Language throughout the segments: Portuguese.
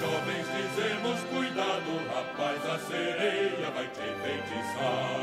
jovens dizemos, cuidado, rapaz, a sereia vai te enfeitiçar.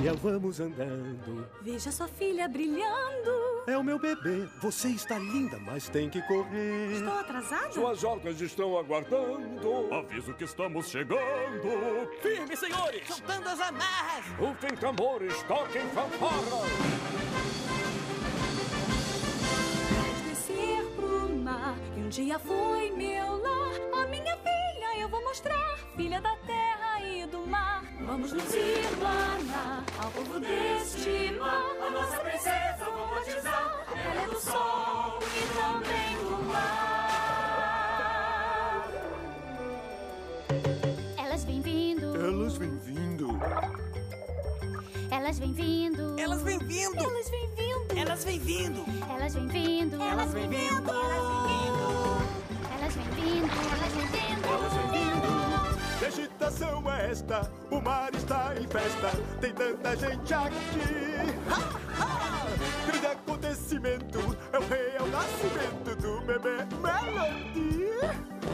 Dia vamos andando. Veja sua filha brilhando. É o meu bebê. Você está linda, mas tem que correr. Estou atrasada? Suas ordens estão aguardando. Aviso que estamos chegando. Firme, senhores! Soltando as amarras. Rufem tambores, toquem fanfarras. Descer pro mar, que um dia foi meu lar. A minha filha eu vou mostrar, filha da terra e do mar. Vamos nos irmanar ao povo deste mar. A nossa princesa vou batizar. Ela é do sol e também do mar. Elas vêm vindo. Elas vêm vindo. Elas vêm vindo. Elas vêm vindo. Elas vêm vindo. Elas vêm vindo. Elas vêm vindo. Elas vêm vindo. Elas vêm vindo. Elas vêm vindo. Elas vêm vindo. Que agitação é esta? O mar está em festa. Tem tanta gente aqui. Grande acontecimento. É o real nascimento do bebê Melody.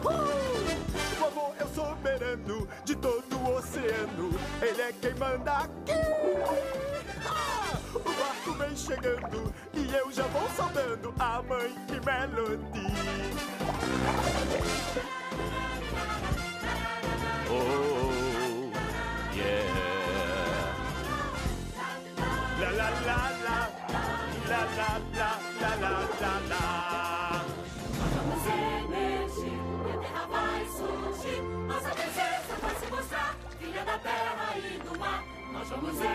Uh! O avô é o soberano de todo o oceano. Ele é quem manda aqui. O barco vem chegando e eu já vou saudando a mãe e Melody oh, yeah. La la la la, la la la la la la la. Vamos emergir, e a terra vai surgir. Nossa princesa vai se mostrar, filha da terra e do mar. Nós vamos emergir.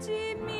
De mim.